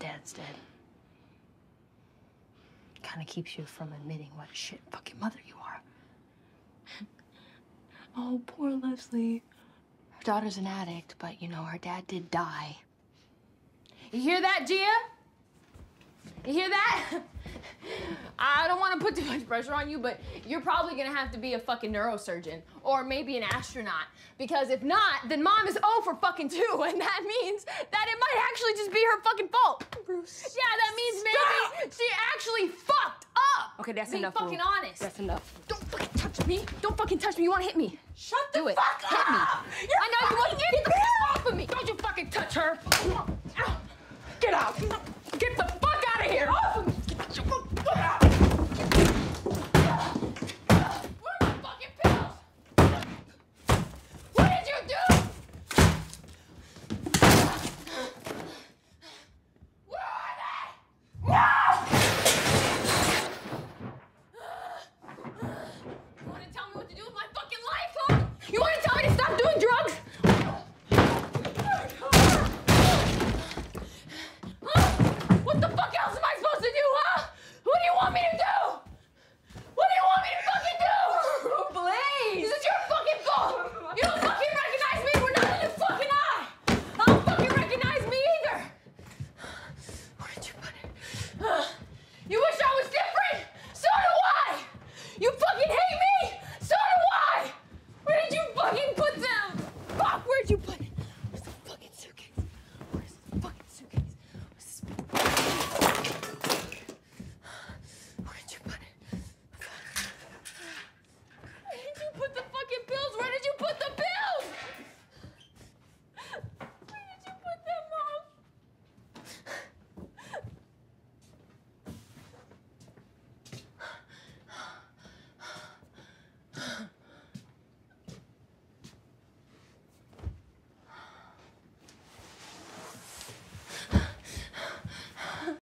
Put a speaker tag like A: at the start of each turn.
A: dad's dead. Kind of keeps you from admitting what shit fucking mother you are.
B: Oh, poor Leslie.
A: Her daughter's an addict, but you know, her dad did die.
B: You hear that, Gia? You hear that? I don't want to put too much pressure on you, but you're probably gonna have to be a fucking neurosurgeon or maybe an astronaut. Because if not, then mom is O for fucking two, and that means that it might actually just be her fucking fault.
A: Bruce.
B: Yeah, that means maybe she actually fucked up.
A: Okay, that's
B: Being
A: enough.
B: fucking
A: Rue.
B: honest.
A: That's enough.
B: Don't fucking touch me. Don't fucking touch me. You wanna hit me?
A: Shut
B: Do it. Hit me. I know you want to get the